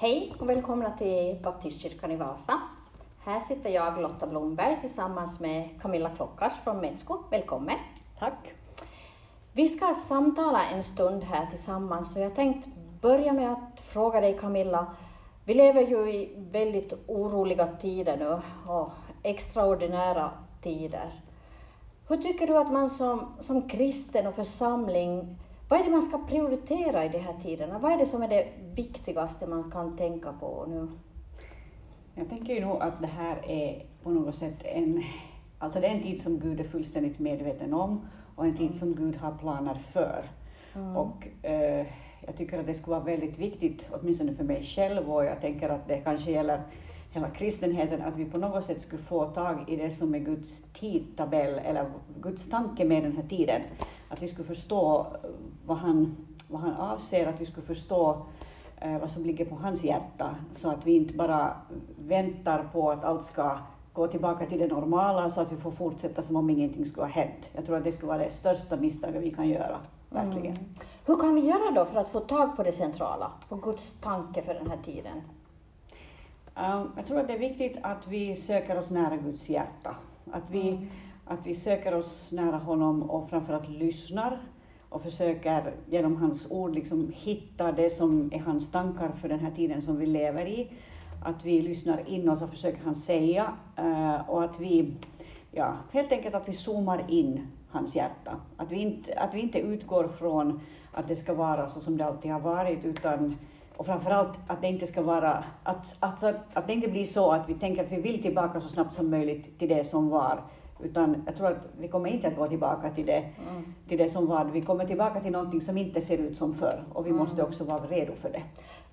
Hej och välkomna till Baptistkyrkan i Vasa. Här sitter jag, Lotta Blomberg, tillsammans med Camilla Klockars från Metsko. Välkommen! Tack! Vi ska samtala en stund här tillsammans och jag tänkte börja med att fråga dig Camilla. Vi lever ju i väldigt oroliga tider nu och extraordinära tider. Hur tycker du att man som, som kristen och församling, vad är det man ska prioritera i de här tiderna? Vad är det som är det viktigaste man kan tänka på nu? Jag tänker ju nog att det här är på något sätt en, alltså det är en tid som Gud är fullständigt medveten om och en tid som Gud har planer för. Mm. Och eh, jag tycker att det skulle vara väldigt viktigt, åtminstone för mig själv, och jag tänker att det kanske gäller hela kristenheten, att vi på något sätt skulle få tag i det som är Guds tidtabell, eller Guds tanke med den här tiden. Att vi skulle förstå vad han, vad han avser, att vi skulle förstå eh, vad som ligger på hans hjärta, så att vi inte bara väntar på att allt ska gå tillbaka till det normala, så att vi får fortsätta som om ingenting skulle ha hänt. Jag tror att det skulle vara det största misstaget vi kan göra, verkligen. Mm. Hur kan vi göra då för att få tag på det centrala, på Guds tanke för den här tiden? Um, jag tror att det är viktigt att vi söker oss nära Guds hjärta. Att vi, Mm. att vi söker oss nära honom och framförallt lyssnar och försöker genom hans ord liksom hitta det som är hans tankar för den här tiden som vi lever i. Att vi lyssnar inåt och försöker han säga eh, och att vi, ja, helt enkelt att vi zoomar in hans hjärta. Att vi inte, att vi inte utgår från att det ska vara så som det alltid har varit utan och framförallt att det inte ska vara, att, att, att det inte blir så att vi tänker att vi vill tillbaka så snabbt som möjligt till det som var. Utan jag tror att vi kommer inte att gå tillbaka till det, Mm. till det som var. Vi kommer tillbaka till någonting som inte ser ut som förr och vi måste Mm. också vara redo för det.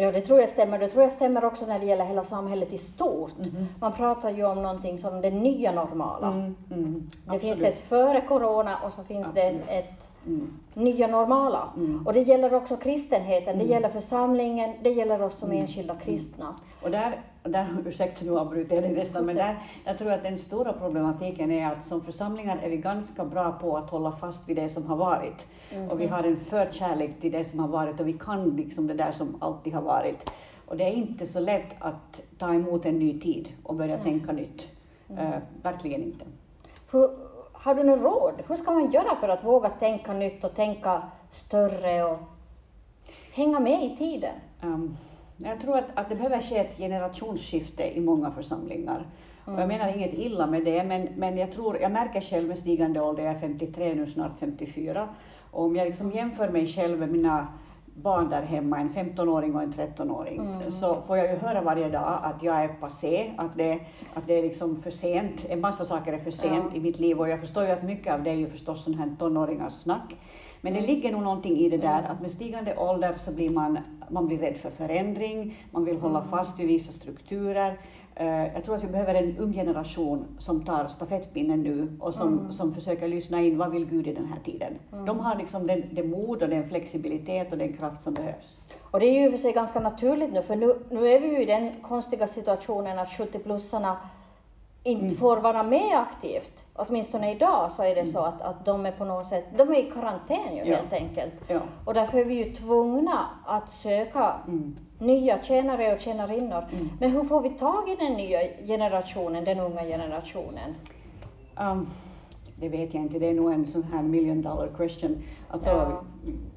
Ja, det tror jag stämmer. Det tror jag stämmer också när det gäller hela samhället i stort. Mhm. Man pratar ju om någonting som det nya normala. Mm, mm, Det finns ett före corona och så finns det Absolut. ett Mm, nya normala. mm. Och det gäller också kristenheten, det Mm. gäller församlingen, det gäller oss som Mm. enskilda kristna. Och där, där ursäkta nu avbryter jag dig nästan, men där, jag tror att den stora problematiken är att som församlingar är vi ganska bra på att hålla fast vid det som har varit. Och vi har en förkärlek till det som har varit och vi kan liksom det där som alltid har varit. Och det är inte så lätt att ta emot en ny tid och börja tänka nytt. Mm. Eh, verkligen inte. Hur, har du något råd? Hur ska man göra för att våga tänka nytt och tänka större och hänga med i tiden? Um, jag tror att, att det behöver ske ett generationsskifte i många församlingar. Och jag Mm. menar inget illa med det, men, men jag, tror, jag märker själv med stigande ålder, jag är 53 nu, snart 54, och om jag liksom jämför mig själv med mina barn där hemma, en 15-åring och en 13-åring, Mm. så får jag ju höra varje dag att jag är passé, att det, att det är liksom för sent, en massa saker är för sent Ja. i mitt liv och jag förstår ju att mycket av det är ju förstås sån här tonåringars snack. Men det Mm. ligger nog någonting i det där Mm. att med stigande ålder så blir man, man blir rädd för förändring, man vill hålla Mm. fast vid vissa strukturer. Eh, Jag tror att vi behöver en ung generation som tar stafettpinnen nu och som, Mm. som försöker lyssna in, vad vill Gud i den här tiden? Mm. De har liksom den, det mod och den flexibilitet och den kraft som behövs. Och det är ju för sig ganska naturligt nu, för nu, nu är vi ju i den konstiga situationen att 70-plussarna inte Mm. får vara med aktivt. Åtminstone idag så är det så att, att de är på något sätt, de är i karantän ju Ja. helt enkelt. Ja. Och därför är vi ju tvungna att söka Mm. nya tjänare och tjänarinnor. Mm. Men hur får vi tag i den nya generationen, den unga generationen? Um, det vet jag inte, det är nog en sån här million dollar question. Alltså, Ja.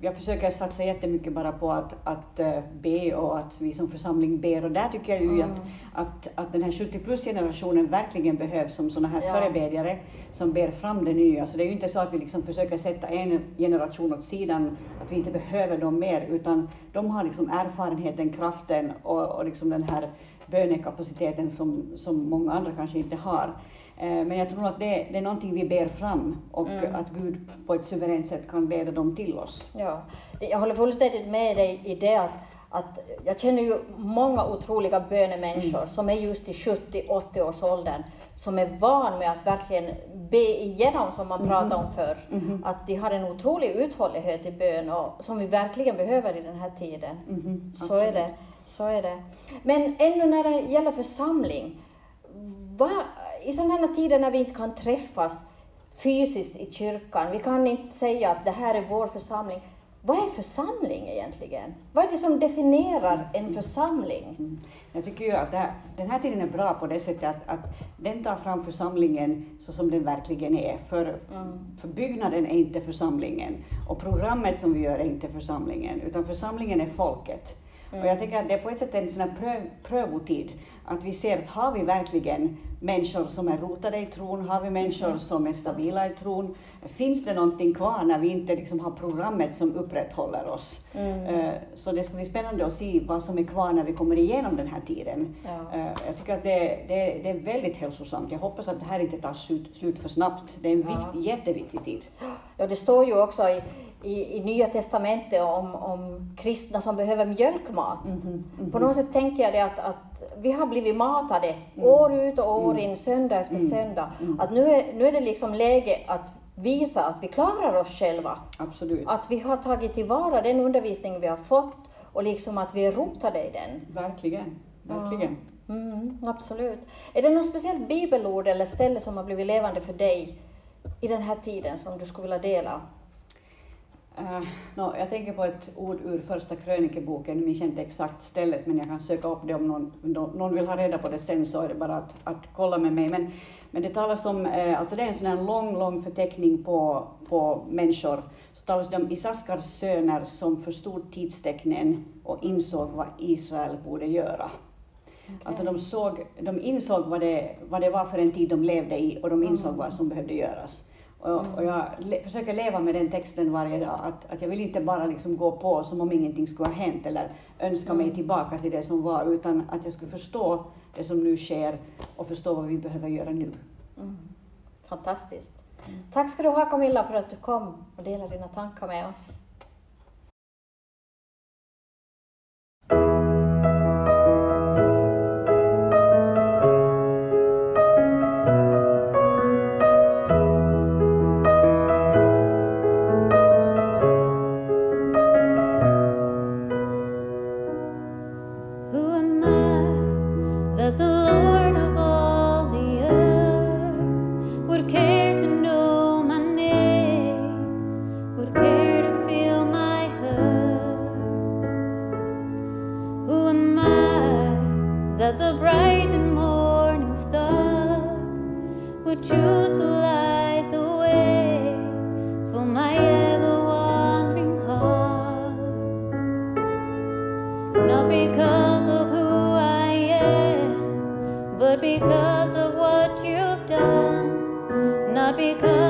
Jag försöker satsa jättemycket bara på att, att eh, be och att vi som församling ber och där tycker jag ju Mm. att, att, att den här 70 plus generationen verkligen behövs som såna här Ja. förebedjare som ber fram det nya. Så det är ju inte så att vi liksom försöker sätta en generation åt sidan, att vi inte behöver dem mer, utan de har liksom erfarenheten, kraften och, och liksom den här bönekapaciteten som, som många andra kanske inte har. Eh, Men jag tror att det, det är någonting vi ber fram och Mm. att Gud på ett suveränt sätt kan leda dem till oss. Ja, jag håller fullständigt med dig i det att, att jag känner ju många otroliga bönemänniskor Mm. som är just i 70-80 års åldern som är van med att verkligen be igenom som man pratade om förr. Mhm. Att de har en otrolig uthållighet i bön och som vi verkligen behöver i den här tiden. Mhm, Så är det. Så är det. Men ännu när det gäller församling, vad, i sådana här tider när vi inte kan träffas fysiskt i kyrkan, vi kan inte säga att det här är vår församling. vad är församling egentligen? Vad är det som definierar en församling? Mm. Jag tycker ju att här, den här tiden är bra på det sättet att, att den tar fram församlingen så som den verkligen är. För, mm. för byggnaden är inte församlingen och programmet som vi gör är inte församlingen, utan församlingen är folket. Mm. Och jag tycker att det är på ett sätt en sån pröv, prövotid, att vi ser att har vi verkligen människor som är rotade i tron? Har vi människor mm. som är stabila i tron? Finns det någonting kvar när vi inte liksom har programmet som upprätthåller oss? Mm. Eh, så det ska bli spännande att se vad som är kvar när vi kommer igenom den här tiden. Ja. Eh, jag tycker att det, det, det, är väldigt hälsosamt. Jag hoppas att det här inte tar slut, slut för snabbt. Det är en ja. jätteviktig tid. Ja, det står ju också i i, i Nya Testamentet om, om kristna som behöver mjölkmat. Mm -hmm, mm -hmm. På något sätt tänker jag det att, att vi har blivit matade mm. år ut och år in, söndag efter mm. söndag. Mm. Att nu är, nu är det liksom läge att visa att vi klarar oss själva. Absolut. Att vi har tagit tillvara den undervisning vi har fått och liksom att vi är rotade i den. Verkligen, verkligen. Ja. Mm, absolut. Är det något speciellt bibelord eller ställe som har blivit levande för dig i den här tiden som du skulle vilja dela? Uh, no, jag tänker på ett ord ur första krönikeboken, jag minns inte exakt stället men jag kan söka upp det om någon, någon vill ha reda på det sen så är det bara att, att kolla med mig. Men, men det talas om, uh, alltså det är en sån här lång, lång förteckning på, på människor. Så talas det om Isaskars söner som förstod tidstecknen och insåg vad Israel borde göra. Okay. Alltså de, såg, de insåg vad det, vad det var för en tid de levde i och de insåg mm. vad som behövde göras. Och, och jag le, försöker leva med den texten varje dag, att, att jag vill inte bara liksom gå på som om ingenting skulle ha hänt eller önska mig mm. tillbaka till det som var, utan att jag skulle förstå det som nu sker och förstå vad vi behöver göra nu. Mm. Fantastiskt. Mm. Tack ska du ha Camilla för att du kom och delade dina tankar med oss. that the bright and morning star would choose to light the way for my ever wandering heart. Not because of who I am, but because of what you've done. Not because